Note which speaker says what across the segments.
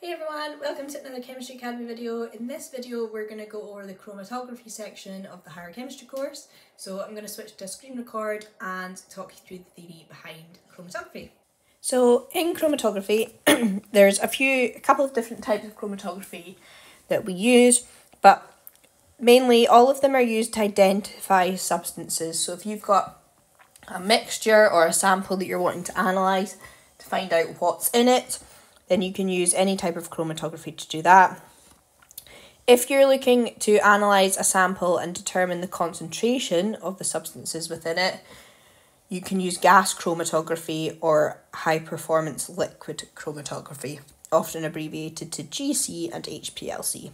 Speaker 1: Hey everyone, welcome to another Chemistry Academy video. In this video we're going to go over the chromatography section of the higher chemistry course. So I'm going to switch to screen record and talk you through the theory behind chromatography. So in chromatography there's a few, a couple of different types of chromatography that we use but mainly all of them are used to identify substances. So if you've got a mixture or a sample that you're wanting to analyse to find out what's in it then you can use any type of chromatography to do that. If you're looking to analyse a sample and determine the concentration of the substances within it, you can use gas chromatography or high performance liquid chromatography, often abbreviated to GC and HPLC.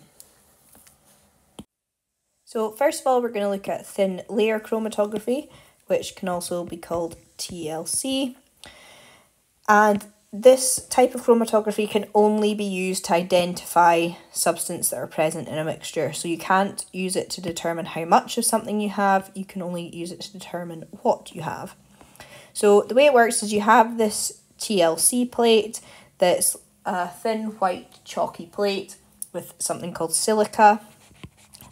Speaker 1: So first of all, we're going to look at thin layer chromatography, which can also be called TLC. And this type of chromatography can only be used to identify substance that are present in a mixture. So you can't use it to determine how much of something you have, you can only use it to determine what you have. So the way it works is you have this TLC plate that's a thin white chalky plate with something called silica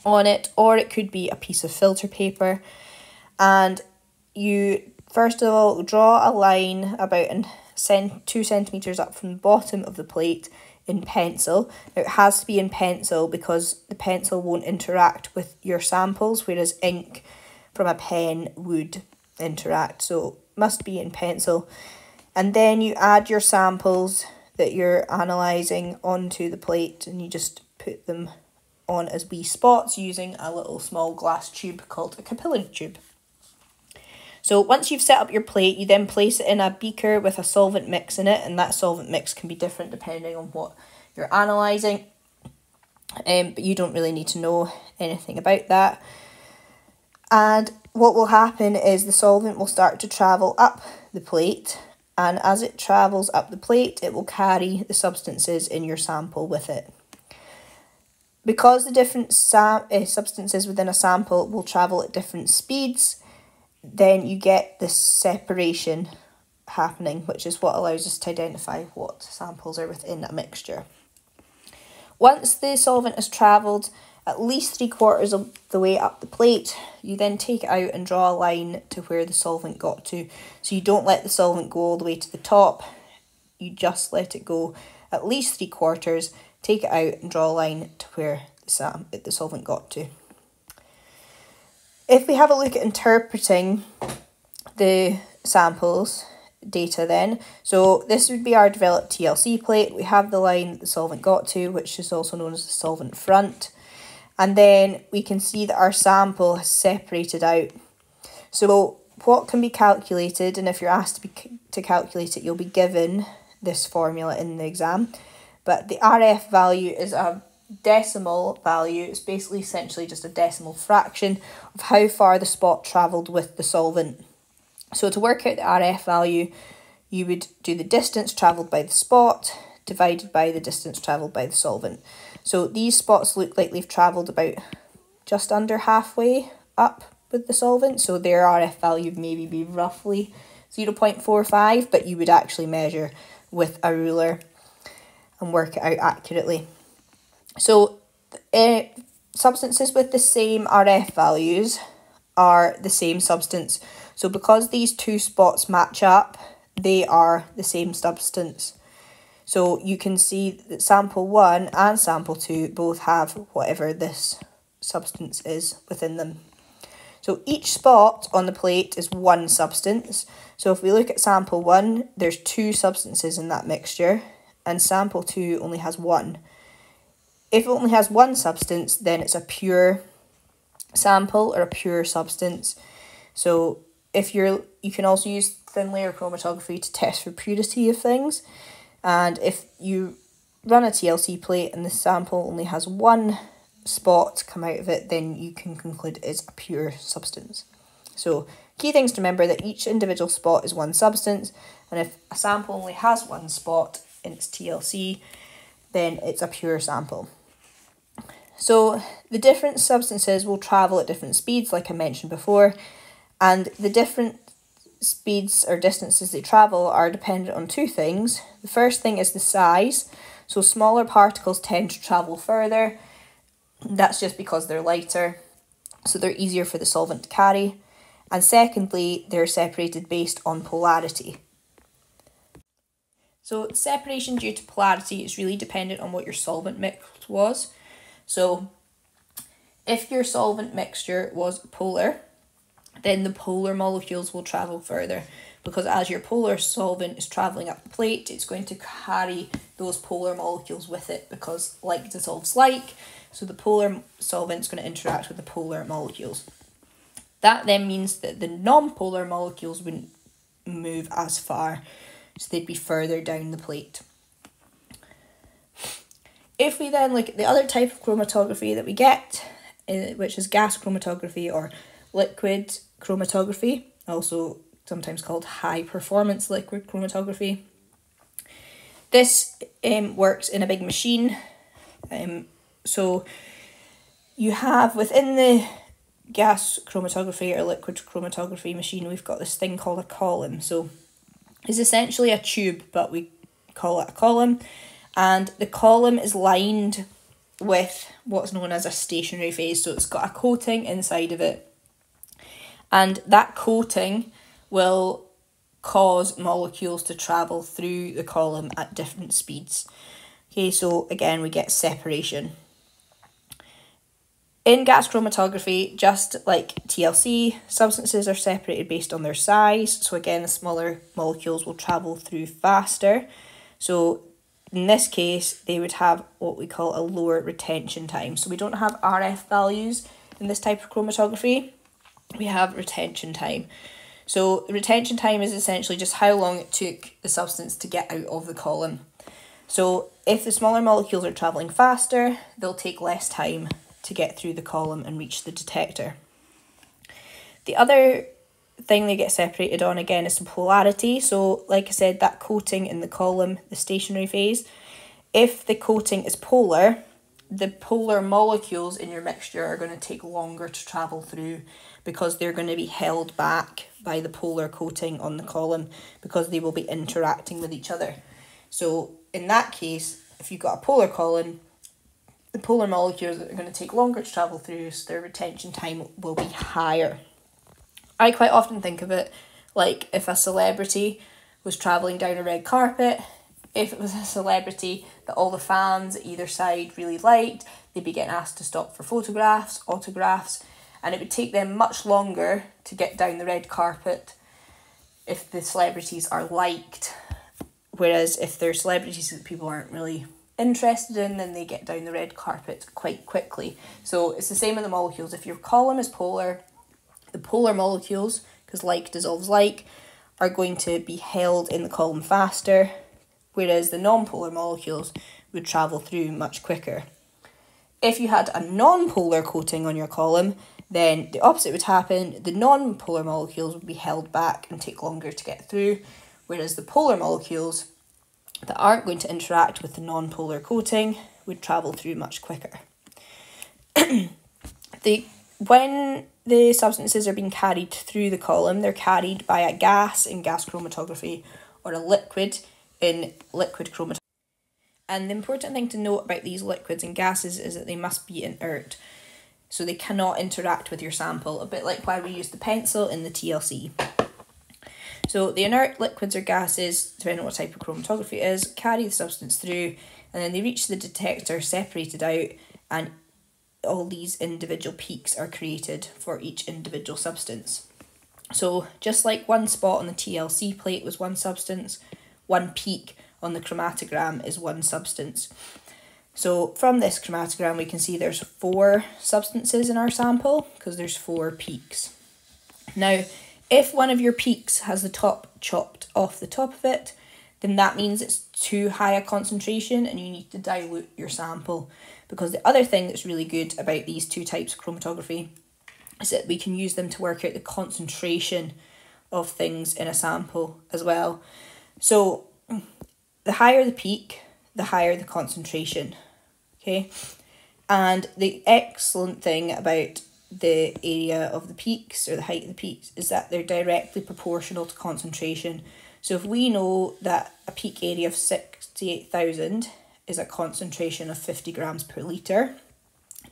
Speaker 1: on it, or it could be a piece of filter paper. And you first of all draw a line about an cent- two centimetres up from the bottom of the plate in pencil. It has to be in pencil because the pencil won't interact with your samples, whereas ink from a pen would interact. So must be in pencil. And then you add your samples that you're analysing onto the plate and you just put them on as wee spots using a little small glass tube called a capillary tube. So once you've set up your plate, you then place it in a beaker with a solvent mix in it, and that solvent mix can be different depending on what you're analysing. Um, but you don't really need to know anything about that. And what will happen is the solvent will start to travel up the plate, and as it travels up the plate, it will carry the substances in your sample with it. Because the different sa- uh, substances within a sample will travel at different speeds, then you get this separation happening, which is what allows us to identify what samples are within a mixture. Once the solvent has travelled at least three quarters of the way up the plate, you then take it out and draw a line to where the solvent got to. So you don't let the solvent go all the way to the top, you just let it go at least three quarters, take it out and draw a line to where the solvent got to. If we have a look at interpreting the samples data then, so this would be our developed TLC plate. We have the line that the solvent got to, which is also known as the solvent front. And then we can see that our sample has separated out. So what can be calculated, and if you're asked to, be, to calculate it, you'll be given this formula in the exam. But the RF value is a decimal value. It's basically essentially just a decimal fraction of how far the spot travelled with the solvent. So to work out the RF value, you would do the distance travelled by the spot divided by the distance travelled by the solvent. So these spots look like they've travelled about just under halfway up with the solvent. So their RF value would maybe be roughly 0.45, but you would actually measure with a ruler and work it out accurately. So uh, substances with the same RF values are the same substance. So because these two spots match up, they are the same substance. So you can see that sample 1 and sample 2 both have whatever this substance is within them. So each spot on the plate is one substance. So if we look at sample 1, there's two substances in that mixture, and sample 2 only has one. If it only has one substance, then it's a pure sample or a pure substance. So if you're, you can also use thin layer chromatography to test for purity of things. And if you run a TLC plate and the sample only has one spot come out of it, then you can conclude it's a pure substance. So key things to remember that each individual spot is one substance, and if a sample only has one spot in its TLC, then it's a pure sample. So the different substances will travel at different speeds, like I mentioned before, and the different speeds or distances they travel are dependent on two things. The first thing is the size. So smaller particles tend to travel further. That's just because they're lighter, so they're easier for the solvent to carry. And secondly, they're separated based on polarity. So separation due to polarity is really dependent on what your solvent mix was. So if your solvent mixture was polar, then the polar molecules will travel further because as your polar solvent is travelling up the plate, it's going to carry those polar molecules with it because like dissolves like, so the polar solvent is going to interact with the polar molecules. That then means that the non-polar molecules wouldn't move as far, so they'd be further down the plate. If we then look at the other type of chromatography that we get, uh, which is gas chromatography or liquid chromatography, also sometimes called high performance liquid chromatography. This um, works in a big machine. Um, so you have within the gas chromatography or liquid chromatography machine, we've got this thing called a column. So it's essentially a tube, but we call it a column. And the column is lined with what's known as a stationary phase. So it's got a coating inside of it. And that coating will cause molecules to travel through the column at different speeds. Okay, so again, we get separation. In gas chromatography, just like TLC, substances are separated based on their size. So again, the smaller molecules will travel through faster. So in this case, they would have what we call a lower retention time. So we don't have RF values in this type of chromatography. We have retention time. So retention time is essentially just how long it took the substance to get out of the column. So if the smaller molecules are travelling faster, they'll take less time to get through the column and reach the detector. The other thing they get separated on again is the polarity. So like I said, that coating in the column, the stationary phase, if the coating is polar, the polar molecules in your mixture are going to take longer to travel through because they're going to be held back by the polar coating on the column because they will be interacting with each other. So in that case, if you've got a polar column, the polar molecules are going to take longer to travel through, so their retention time will be higher. I quite often think of it like if a celebrity was travelling down a red carpet, if it was a celebrity that all the fans at either side really liked, they'd be getting asked to stop for photographs, autographs, and it would take them much longer to get down the red carpet if the celebrities are liked. Whereas if they're celebrities that people aren't really interested in, then they get down the red carpet quite quickly. So it's the same with the molecules. If your column is polar, the polar molecules, because like dissolves like, are going to be held in the column faster, whereas the non-polar molecules would travel through much quicker. If you had a non-polar coating on your column, then the opposite would happen. The non-polar molecules would be held back and take longer to get through, whereas the polar molecules that aren't going to interact with the non-polar coating would travel through much quicker. the when the substances are being carried through the column, they're carried by a gas in gas chromatography or a liquid in liquid chromatography. And the important thing to note about these liquids and gases is that they must be inert so they cannot interact with your sample, a bit like why we use the pencil in the TLC. So the inert liquids or gases, depending on what type of chromatography it is, carry the substance through and then they reach the detector separated out and all these individual peaks are created for each individual substance. So just like one spot on the TLC plate was one substance, one peak on the chromatogram is one substance. So from this chromatogram, we can see there's four substances in our sample because there's four peaks. Now, if one of your peaks has the top chopped off the top of it, then that means it's too high a concentration and you need to dilute your sample. Because the other thing that's really good about these two types of chromatography is that we can use them to work out the concentration of things in a sample as well. So the higher the peak, the higher the concentration. Okay, and the excellent thing about the area of the peaks or the height of the peaks is that they're directly proportional to concentration. So if we know that a peak area of 68,000 is a concentration of 50 grams per litre.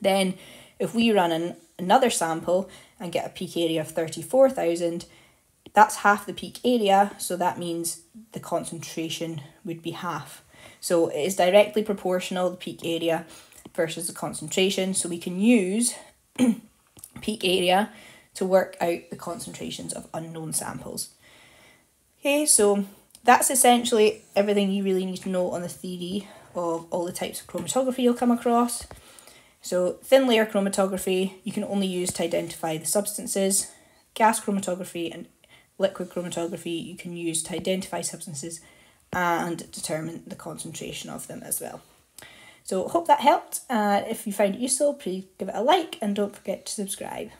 Speaker 1: Then if we run an, another sample and get a peak area of 34,000, that's half the peak area, so that means the concentration would be half. So it is directly proportional, the peak area versus the concentration. So we can use peak area to work out the concentrations of unknown samples. Okay, so that's essentially everything you really need to know on the theory of all the types of chromatography you'll come across. So thin layer chromatography you can only use to identify the substances. Gas chromatography and liquid chromatography you can use to identify substances and determine the concentration of them as well. So hope that helped. Uh, if you found it useful, please give it a like and don't forget to subscribe.